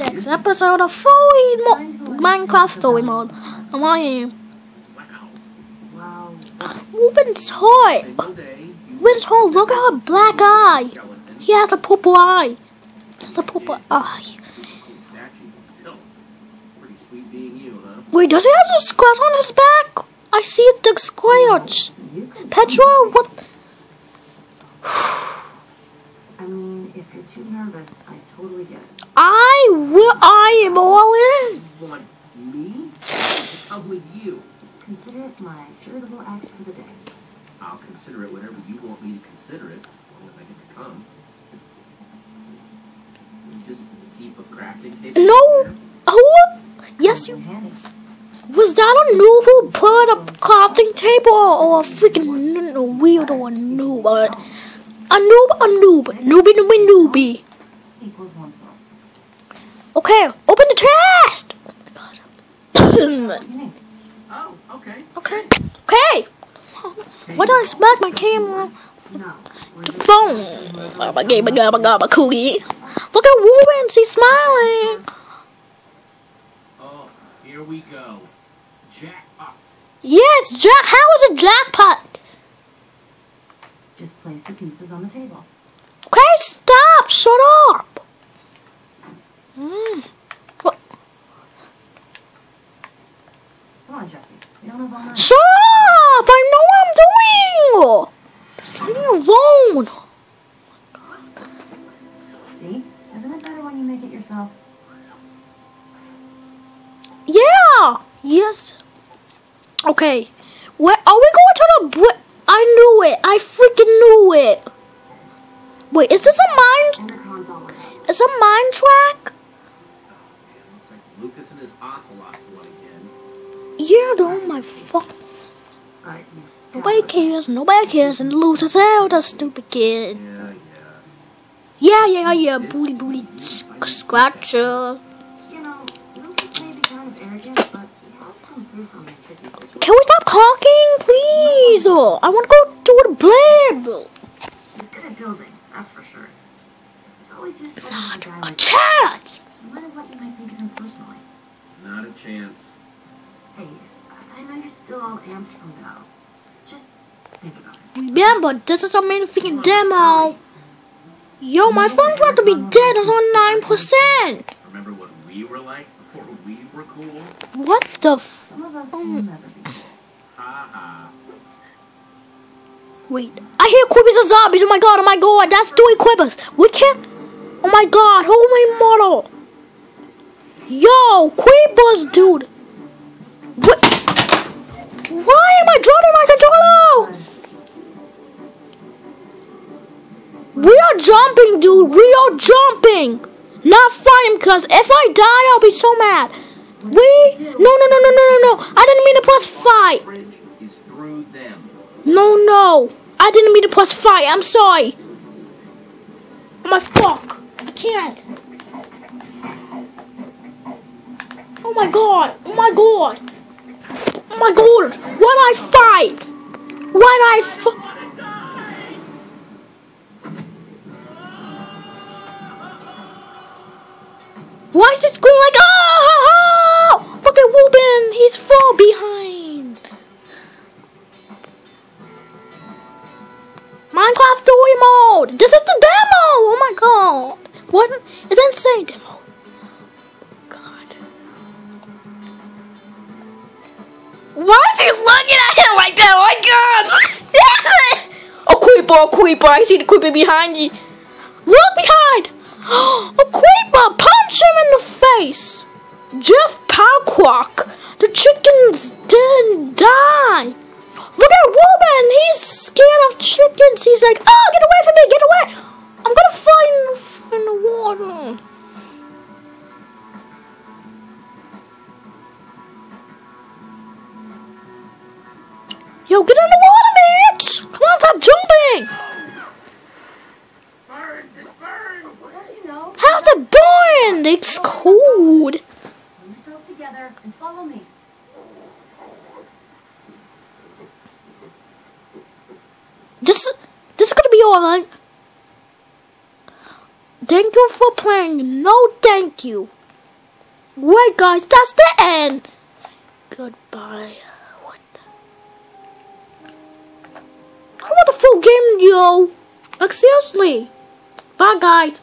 next episode of Story Mo- Minecraft Story Mode. I'm on here. Wow. Reuben's toy. Reuben's toy. Look at her black eye. He has a purple eye. He has a purple eye. You? Wait, does he have a scratch on his back? I see the scratch. You. Petra, what? I mean, if you're too nervous, I totally get it. I will. I am all in. You want me to come with you? Consider it my charitable act for the day. I'll consider it whatever you want me to consider it, as long as I get to come. Just keep a crafting table. No. here. Who? Yes, you. Was that a noob who put a crafting table or a freaking n- n- weird or a noob? A noob, a noob, noobie, noobie, noobie. Equals one soul. Okay, open the chest. What do you? Oh, okay. okay, okay. Why did I smack my camera? No. The phone. Oh my god, my god, my god, my cookie. Look at Reuben, she's smiling. Oh, here we go. Jack up. Yes, Jack. How is a jackpot? Just place the pieces on the table. Okay, stop. Shut up. Mm. What? Come on, Jesse. You don't have all night. Shut up! I know what I'm doing! Just leave me alone. See? Isn't it better when you make it yourself? Yeah! Yes. Okay. Where are we going to the bri- I knew it. I freaking knew it. Wait, is this a mine? EnderCon's all right. Is a mine track? Lukas and his ocelots won again. Yeah, oh my fuck. Alright, you. Nobody cares. Nobody cares. And loses out, that stupid kid. Yeah, yeah. Yeah, yeah, yeah. Booty, booty, sc- scratcher. You know, Lukas may be kind of arrogant, but he has come through for me pretty quickly. Can we stop talking, please? Oh, I want to go to the blab. He's good at building, that's for sure. It's always useful Not a guy a like that, chance. no matter what you might think of him personally. Not a chance. Hey, I know you're still all amped from battle. Just think about it. Remember, this is a main freaking demo. Yo, my phone's about to be dead. It's on 9%. Remember what we were like before we were cool? What the f- Some of us Um. will never be cool. Ha ha. Wait, I hear creepers and zombies. Oh my god, oh my god, that's doing creepers. We can't. Oh my god, holy model. Yo, creepers, dude. What? Why jumping, dude. We are jumping. Not fighting, because if I die, I'll be so mad. We. No, no, no, no, no, no, no. I didn't mean to press fight. No, no. I didn't mean to press fight. I'm sorry. My fuck. I can't. Oh my god. Oh my god. Oh my god. Why'd I fight? Why'd I fight? Why is it going like oh? Look at Reuben. He's far behind. Minecraft story mode. This is the demo. Oh my god. What? It didn't say demo. God. Why is he looking at him like that? Oh my god. a creeper, a creeper. I see the creeper behind you. Look behind. A creeper. Jeff Palquak. The chicken's didn't die. Look at Reuben. He's scared of chickens. He's like, oh, get away from me. Get away. I'm going to fly in the, in the water. Yo, get in the water, bitch. Come on, stop jumping. Burn! It's burned! What do you know? How's it burn? It's cold. And follow me. This, this is to be alright. Thank you for playing. No, thank you. Wait, guys, that's the end. Goodbye. What the? I want a full game, yo. Like, seriously. Bye, guys.